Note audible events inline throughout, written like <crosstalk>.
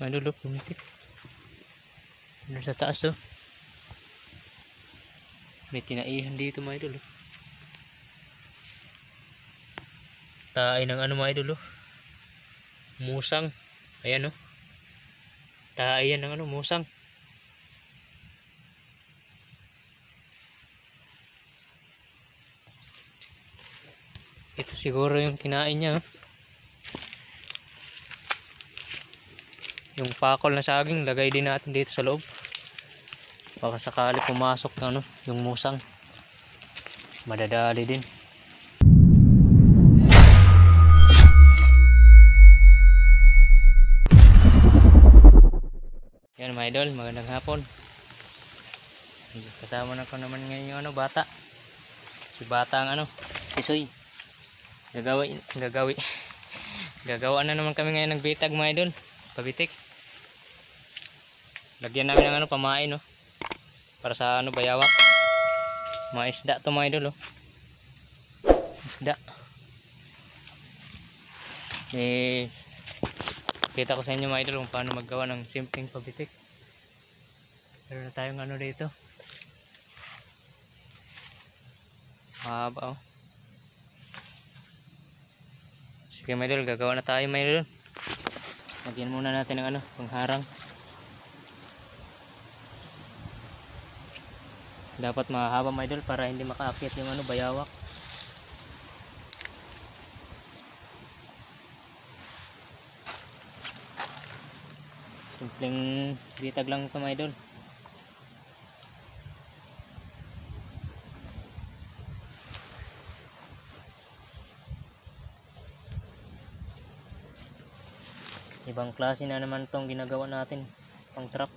Mga idol, oh, pumitik. Ano sa taas oh. May tinaihan dito mga idol oh. Taay ng ano mga idol oh. Musang. Ayan oh. Taay yan ng ano, musang. Ito siguro yung kinain niya. oh. Yung pakol na saging, lagay din natin dito sa loob. Baka sakali pumasok ano, yung musang. Madadali din. Yan mga idol, magandang hapon. Kasama na ko naman ngayon yung ano, bata. Si bata ang ano, tisoy. Gagawi, gagawi. <laughs> Gagawa na naman kami ngayon ng bitag mga idol. Pabitik. Lagyan namin ng ano, pamain no. Para sa ano, bayawak. Mga isda to mga idol oh. Isda. Eh, kita ko sa inyo mga idol kung paano maggawa ng simpleng pabitik. Meron na tayong ano dito. Mahaba oh. Sige mga idol, gagawa na tayo mga idol. Lagyan muna natin ng ano, pangharang. Dapat mahaba mga idol para hindi makaakyat yung ano, bayawak. Simpleng bitag lang ito mga idol. Ibang klase na naman itong ginagawa natin pang trap.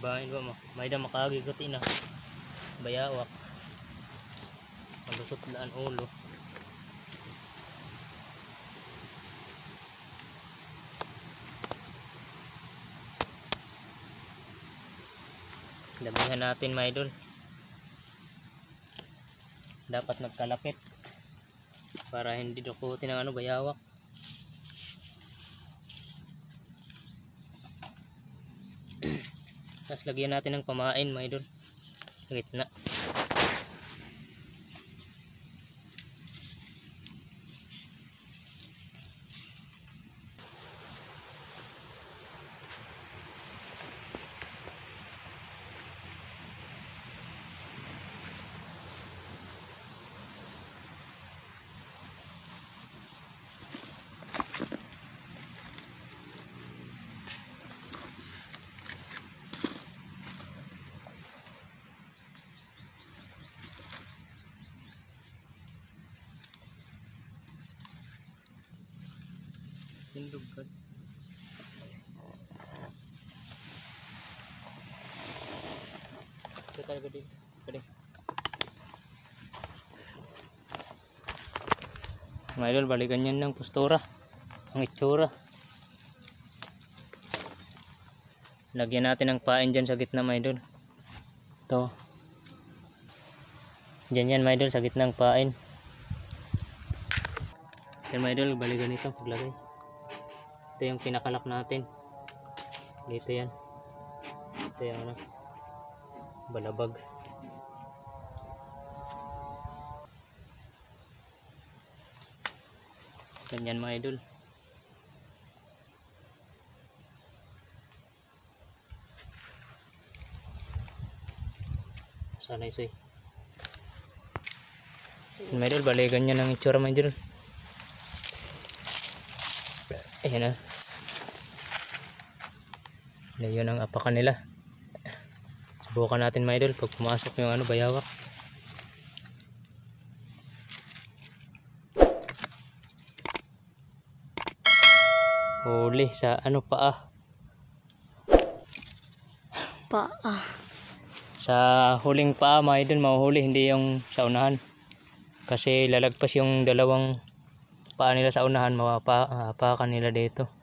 Ay ibahin ba mo? May da makagigot ina. Bayawak. Malusot laan ulo. Damihan natin mga idol dapat magkalapit para hindi dukutin ng ano bayawak tapos lagyan natin ng pamain mga idol. Sa gitna Tindog ka. Ito talaga din. Pwede. Mga idol, balikan yan ng postura. Ang itsura. Lagyan natin ng pain dyan sa gitna mga idol. Ito. Dyan yan mga idol sa gitna ng pain. Yan mga idol, balikan ito paglagay. Ito yung pinakalak natin. Dito yan. Ito yung ano. Balabag. Ganyan mga idol. Sana isoy. Mga idol, bali ganyan ang itsura mga idol. Ayan na. Na yun ang apakan nila. Subukan natin mga idol pag pumasok yung ano bayawak. Huli sa ano paa. Paa. Sa huling paa mga idol mahuhuli hindi yung sa unahan. Kasi lalagpas yung dalawang paa nila sa unahan mapapakan nila dito.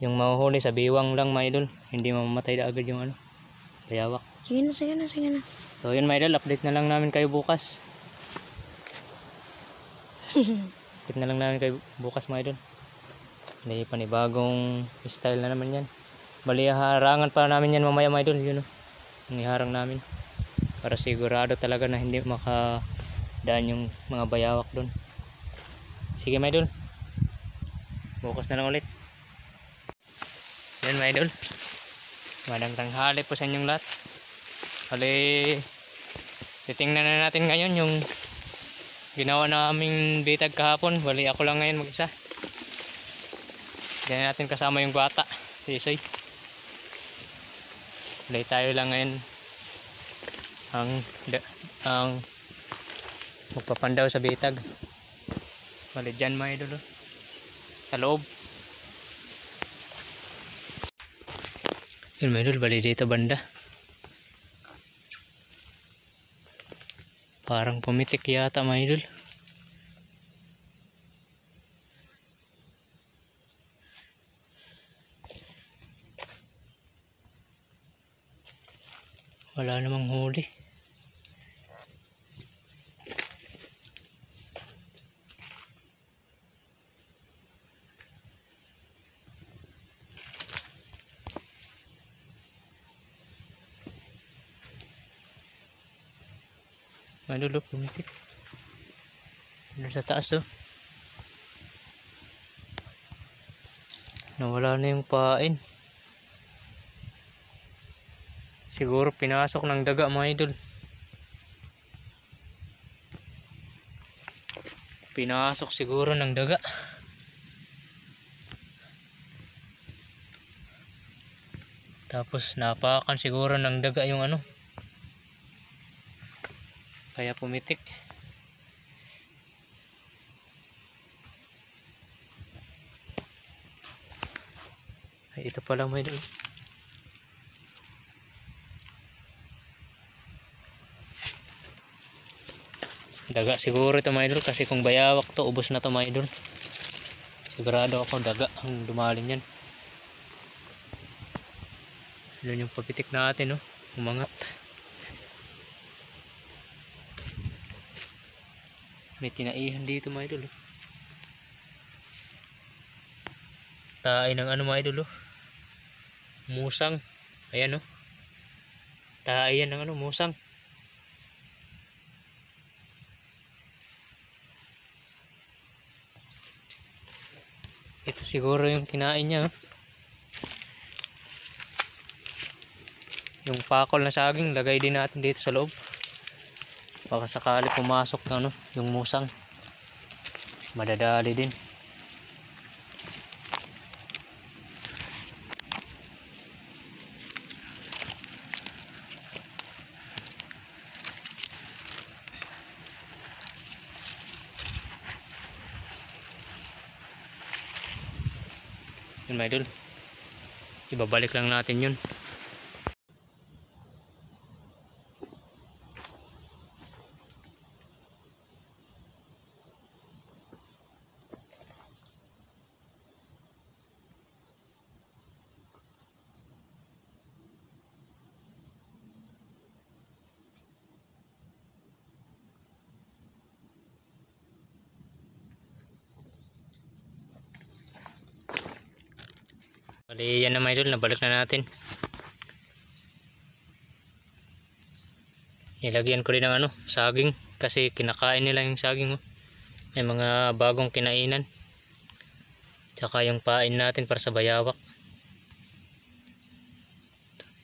Yung mahuhuli sa biwang lang mga idol. Hindi mamamatay na agad yung ano. Bayawak. Sige na, sige na, sige na. So yun mga idol, update na lang namin kayo bukas. <laughs> Kit na lang namin kay bukas mga idol. May panibagong style na naman yan. Bali, harangan pa namin yan mamaya mga idol. Yun o. Ang iharang namin. Para sigurado talaga na hindi makadaan yung mga bayawak doon. Sige mga idol. Bukas na lang ulit. Yan mga idol. Madang tanghali po sa inyong lahat. Bali, titingnan na natin ngayon yung ginawa naming bitag kahapon. Bali, ako lang ngayon mag-isa. Hindi natin kasama yung bata. Si Isoy. Bali, tayo lang ngayon ang ang magpapandaw sa bitag. Bali, dyan mga idol. oh. Sa loob. Yun mga idol, bali dito banda. Parang pumitik yata mga idol. Wala namang huli. Lo, pumitik. Ano sa taas oh. Nawala na yung pain. Siguro pinasok ng daga mga idol. Pinasok siguro ng daga. Tapos napakan siguro ng daga yung ano. Kaya pumitik. Ay, ito pala may idol. Daga siguro ito mga idol kasi kung bayawak to ubos na to mga idol. Sigurado ako daga ang dumaling yan. Yun yung papitik natin no. Umangat. May tinaihan dito mga idol. oh. Tae ng ano mga idol. oh. Musang. Ayan oh. Tae yan ng ano musang. Ito siguro yung kinain niya. oh. Yung pakol na saging, lagay din natin dito sa loob. Baka sakali pumasok ano, yung musang. Madadali din. Yun mga idol. Ibabalik lang natin yun. Bali, yan na mga idol, nabalik na natin. Nilagyan ko rin ng ano, saging kasi kinakain nila yung saging. Oh. May mga bagong kinainan. Tsaka yung pain natin para sa bayawak.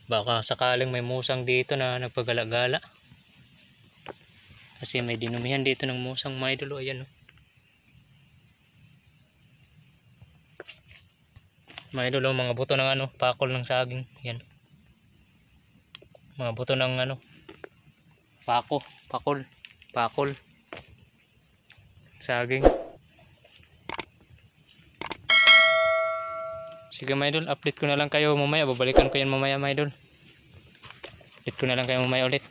Baka sakaling may musang dito na nagpagala-gala. Kasi may dinumihan dito ng musang mga idol. oh. Ayan oh. Mga idol, oh, mga buto ng ano, pakol ng saging. Yan. Mga buto ng ano, pako, pakol, pakol. Saging. Sige mga idol, update ko na lang kayo mamaya. Babalikan ko yan mamaya mga idol. Update ko na lang kayo mamaya ulit.